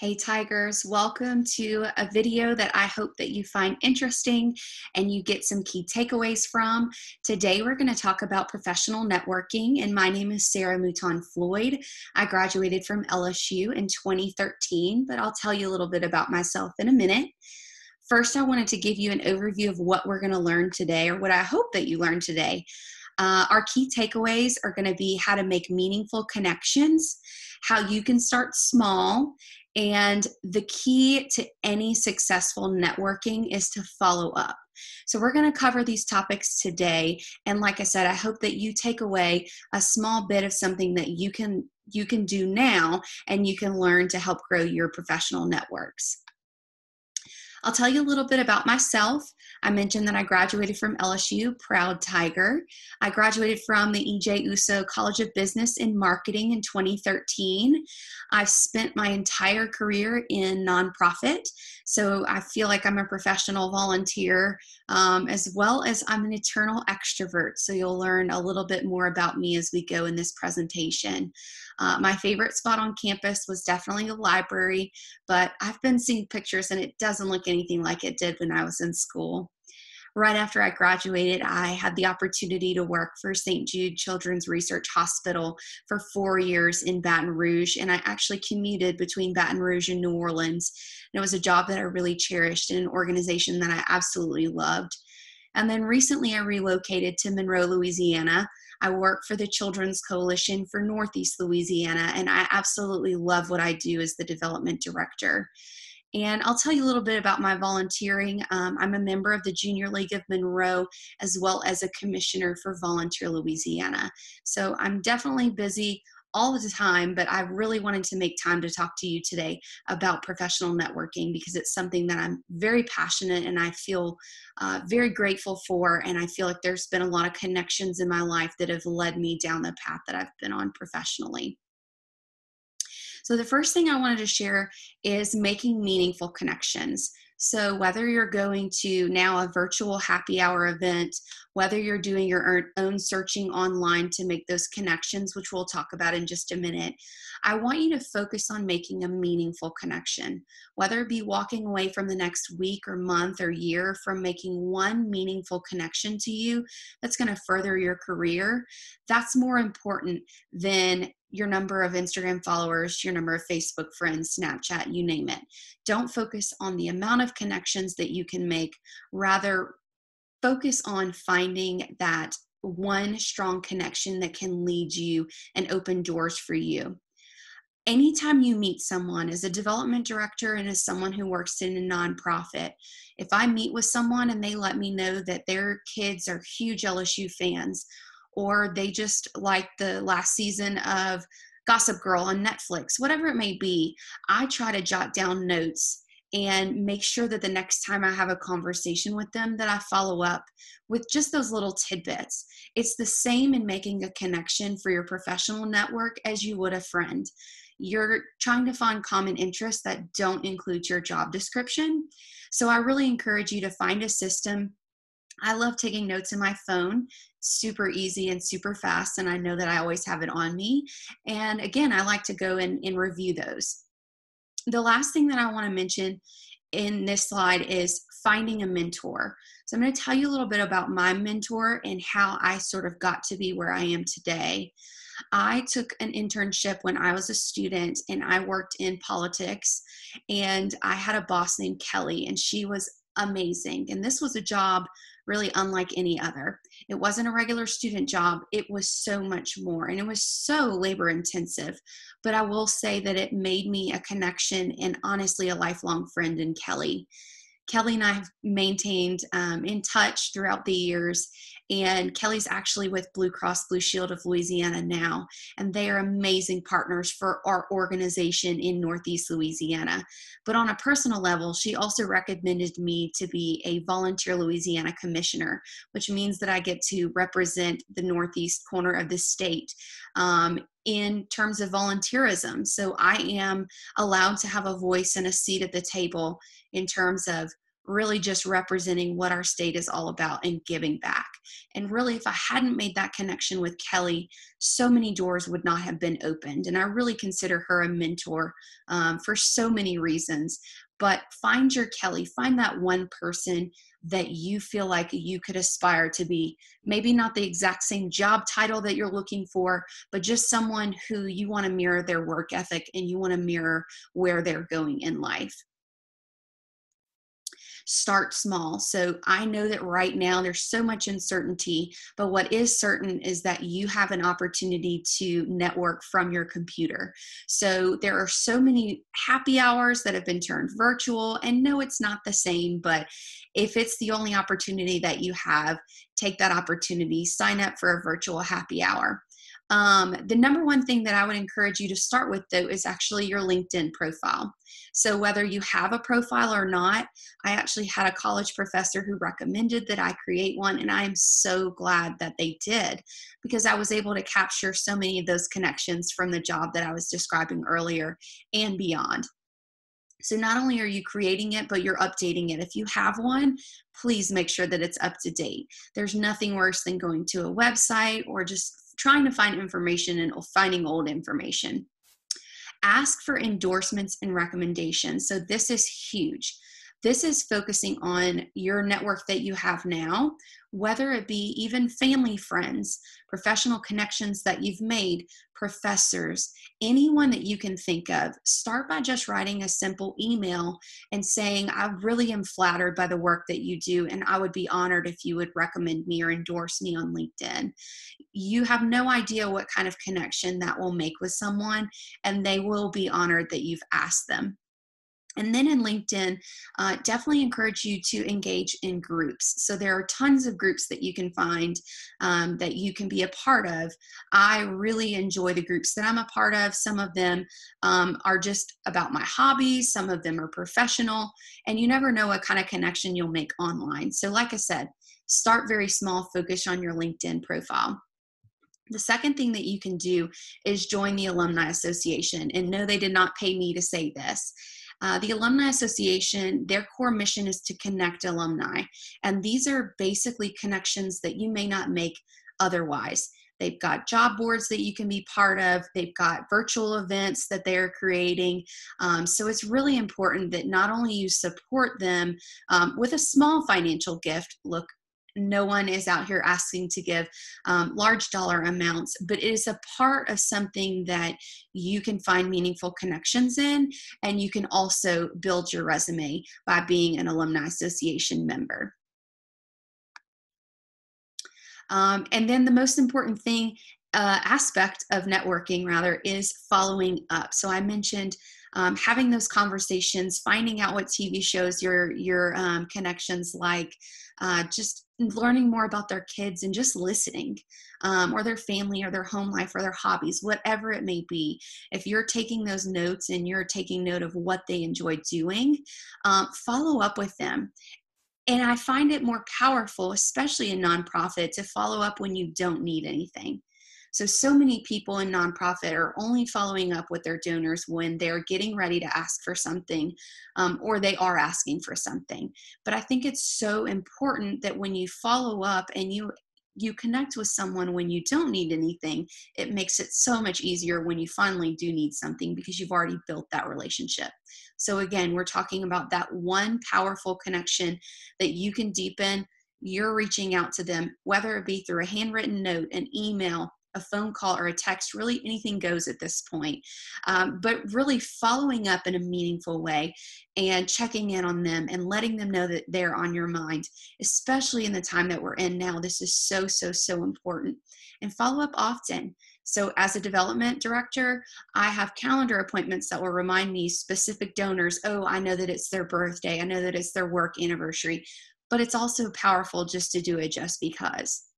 Hey Tigers, welcome to a video that I hope that you find interesting and you get some key takeaways from. Today we're going to talk about professional networking and my name is Sarah Mouton Floyd. I graduated from LSU in 2013, but I'll tell you a little bit about myself in a minute. First, I wanted to give you an overview of what we're going to learn today or what I hope that you learn today. Uh, our key takeaways are going to be how to make meaningful connections, how you can start small, and the key to any successful networking is to follow up. So, we're going to cover these topics today. And like I said, I hope that you take away a small bit of something that you can you can do now and you can learn to help grow your professional networks. I'll tell you a little bit about myself. I mentioned that I graduated from LSU, proud Tiger. I graduated from the EJ Ourso College of Business in Marketing in 2013. I've spent my entire career in nonprofit, so I feel like I'm a professional volunteer um, as well as I'm an eternal extrovert. So you'll learn a little bit more about me as we go in this presentation. Uh, my favorite spot on campus was definitely the library, but I've been seeing pictures and it doesn't look anything like it did when I was in school. Right after I graduated, I had the opportunity to work for St. Jude Children's Research Hospital for four years in Baton Rouge, and I actually commuted between Baton Rouge and New Orleans. And it was a job that I really cherished and an organization that I absolutely loved. And then recently, I relocated to Monroe, Louisiana, I work for the Children's Coalition for Northeast Louisiana, and I absolutely love what I do as the development director. And I'll tell you a little bit about my volunteering. Um, I'm a member of the Junior League of Monroe as well as a commissioner for Volunteer Louisiana. So I'm definitely busy all the time, but I really wanted to make time to talk to you today about professional networking because it's something that I'm very passionate and I feel uh, very grateful for. And I feel like there's been a lot of connections in my life that have led me down the path that I've been on professionally. So, the first thing I wanted to share is making meaningful connections. So, whether you're going to now a virtual happy hour event, whether you're doing your own searching online to make those connections, which we'll talk about in just a minute, I want you to focus on making a meaningful connection. Whether it be walking away from the next week or month or year from making one meaningful connection to you that's going to further your career, that's more important than your number of Instagram followers, your number of Facebook friends, Snapchat, you name it. Don't focus on the amount of connections that you can make. Rather, focus on finding that one strong connection that can lead you and open doors for you. Anytime you meet someone as a development director and as someone who works in a nonprofit, if I meet with someone and they let me know that their kids are huge LSU fans or they just like the last season of Gossip Girl on Netflix, whatever it may be, I try to jot down notes and make sure that the next time I have a conversation with them that I follow up with just those little tidbits. It's the same in making a connection for your professional network as you would a friend. You're trying to find common interests that don't include your job description. So I really encourage you to find a system I love taking notes in my phone, super easy and super fast, and I know that I always have it on me. And again, I like to go and, and review those. The last thing that I want to mention in this slide is finding a mentor. So I'm going to tell you a little bit about my mentor and how I sort of got to be where I am today. I took an internship when I was a student and I worked in politics and I had a boss named Kelly and she was amazing. And this was a job really unlike any other. It wasn't a regular student job, it was so much more and it was so labor intensive. But I will say that it made me a connection and honestly a lifelong friend in Kelly. Kelly and I have maintained um, in touch throughout the years. And Kelly's actually with Blue Cross Blue Shield of Louisiana now. And they are amazing partners for our organization in Northeast Louisiana. But on a personal level, she also recommended me to be a volunteer Louisiana commissioner, which means that I get to represent the Northeast corner of the state. Um, in terms of volunteerism. So I am allowed to have a voice and a seat at the table in terms of really just representing what our state is all about and giving back. And really, if I hadn't made that connection with Kelly, so many doors would not have been opened. And I really consider her a mentor um, for so many reasons. But find your Kelly, find that one person that you feel like you could aspire to be. Maybe not the exact same job title that you're looking for, but just someone who you want to mirror their work ethic and you want to mirror where they're going in life start small. So I know that right now there's so much uncertainty, but what is certain is that you have an opportunity to network from your computer. So there are so many happy hours that have been turned virtual, and no, it's not the same, but if it's the only opportunity that you have, take that opportunity, sign up for a virtual happy hour. Um, the number one thing that I would encourage you to start with, though, is actually your LinkedIn profile. So, whether you have a profile or not, I actually had a college professor who recommended that I create one, and I am so glad that they did because I was able to capture so many of those connections from the job that I was describing earlier and beyond. So not only are you creating it, but you're updating it. If you have one, please make sure that it's up to date. There's nothing worse than going to a website or just trying to find information and finding old information. Ask for endorsements and recommendations. So, this is huge. This is focusing on your network that you have now, whether it be even family friends, professional connections that you've made, professors, anyone that you can think of. Start by just writing a simple email and saying, I really am flattered by the work that you do, and I would be honored if you would recommend me or endorse me on LinkedIn. You have no idea what kind of connection that will make with someone, and they will be honored that you've asked them. And then in LinkedIn, uh, definitely encourage you to engage in groups. So there are tons of groups that you can find um, that you can be a part of. I really enjoy the groups that I'm a part of. Some of them um, are just about my hobbies, some of them are professional, and you never know what kind of connection you'll make online. So, like I said, start very small, focus on your LinkedIn profile. The second thing that you can do is join the Alumni Association. And no, they did not pay me to say this. Uh, the Alumni Association, their core mission is to connect alumni. And these are basically connections that you may not make otherwise. They've got job boards that you can be part of. They've got virtual events that they're creating. Um, so it's really important that not only you support them um, with a small financial gift. Look, no one is out here asking to give um, large dollar amounts, but it is a part of something that you can find meaningful connections in, and you can also build your resume by being an Alumni Association member. Um, and then the most important thing uh, aspect of networking rather is following up. So I mentioned um, having those conversations, finding out what TV shows your your um, connections like, uh, just learning more about their kids and just listening, um, or their family, or their home life, or their hobbies, whatever it may be. If you're taking those notes and you're taking note of what they enjoy doing, um, follow up with them and I find it more powerful, especially in nonprofit, to follow up when you don't need anything. So, so many people in nonprofit are only following up with their donors when they're getting ready to ask for something um, or they are asking for something. But I think it's so important that when you follow up and you you connect with someone when you don't need anything, it makes it so much easier when you finally do need something because you've already built that relationship. So, again, we're talking about that one powerful connection that you can deepen. You're reaching out to them, whether it be through a handwritten note, an email, a phone call or a text, really anything goes at this point. Um, but really following up in a meaningful way and checking in on them and letting them know that they're on your mind, especially in the time that we're in now. This is so, so, so important. And follow up often. So, as a development director, I have calendar appointments that will remind me specific donors oh, I know that it's their birthday, I know that it's their work anniversary, but it's also powerful just to do it just because.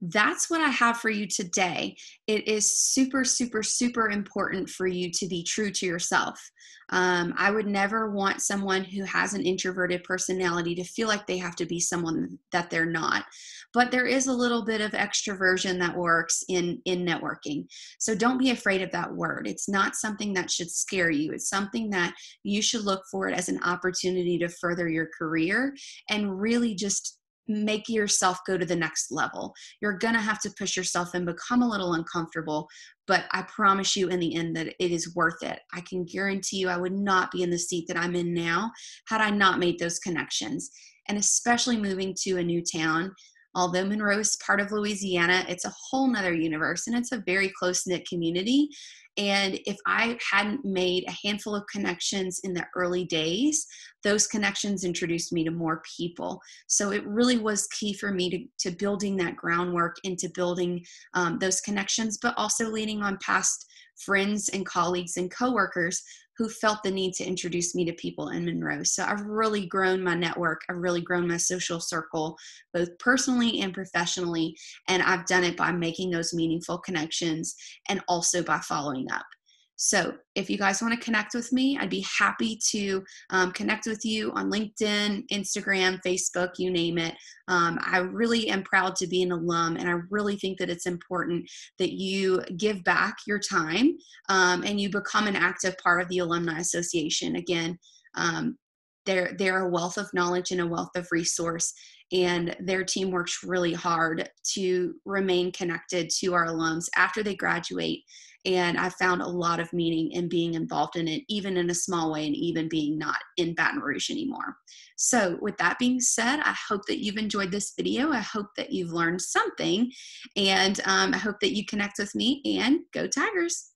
That's what I have for you today. It is super, super, super important for you to be true to yourself. Um, I would never want someone who has an introverted personality to feel like they have to be someone that they're not. But there is a little bit of extroversion that works in in networking. So don't be afraid of that word. It's not something that should scare you. It's something that you should look for it as an opportunity to further your career and really just make yourself go to the next level. You're going to have to push yourself and become a little uncomfortable, but I promise you in the end that it is worth it. I can guarantee you I would not be in the seat that I'm in now had I not made those connections. And especially moving to a new town, although Monroe is part of Louisiana, it's a whole nother universe and it's a very close knit community. And if I hadn't made a handful of connections in the early days, those connections introduced me to more people. So it really was key for me to, to building that groundwork into building um, those connections, but also leaning on past friends and colleagues and coworkers who felt the need to introduce me to people in Monroe. So I've really grown my network. I've really grown my social circle, both personally and professionally. And I've done it by making those meaningful connections and also by following up. So if you guys want to connect with me, I'd be happy to um, connect with you on LinkedIn, Instagram, Facebook, you name it. Um, I really am proud to be an alum, and I really think that it's important that you give back your time um, and you become an active part of the Alumni Association. Again, um, they're, they're a wealth of knowledge and a wealth of resource and their team works really hard to remain connected to our alums after they graduate and I found a lot of meaning in being involved in it, even in a small way, and even being not in Baton Rouge anymore. So, with that being said, I hope that you've enjoyed this video. I hope that you've learned something, and um, I hope that you connect with me and go Tigers.